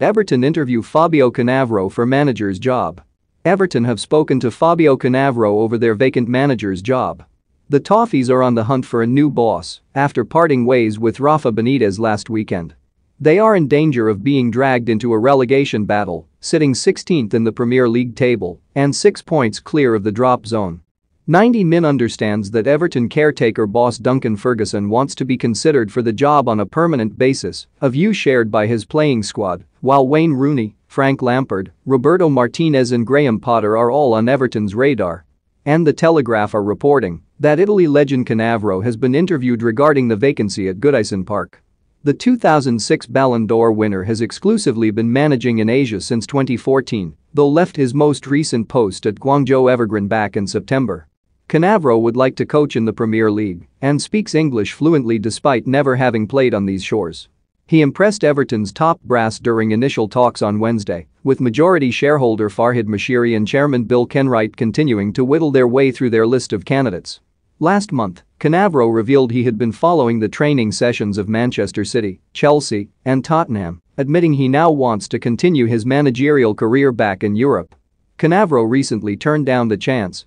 Everton interview Fabio Cannavaro for manager's job. Everton have spoken to Fabio Cannavaro over their vacant manager's job. The Toffees are on the hunt for a new boss after parting ways with Rafa Benitez last weekend. They are in danger of being dragged into a relegation battle, sitting 16th in the Premier League table and six points clear of the drop zone. 90 Min understands that Everton caretaker boss Duncan Ferguson wants to be considered for the job on a permanent basis, a view shared by his playing squad, while Wayne Rooney, Frank Lampard, Roberto Martinez and Graham Potter are all on Everton's radar. And The Telegraph are reporting that Italy legend Cannavaro has been interviewed regarding the vacancy at Goodison Park. The 2006 Ballon d'Or winner has exclusively been managing in Asia since 2014, though left his most recent post at Guangzhou Evergrande back in September. Cannavaro would like to coach in the Premier League and speaks English fluently despite never having played on these shores. He impressed Everton's top brass during initial talks on Wednesday, with majority shareholder Farhad Moshiri and chairman Bill Kenwright continuing to whittle their way through their list of candidates. Last month, Cannavaro revealed he had been following the training sessions of Manchester City, Chelsea, and Tottenham, admitting he now wants to continue his managerial career back in Europe. Cannavaro recently turned down the chance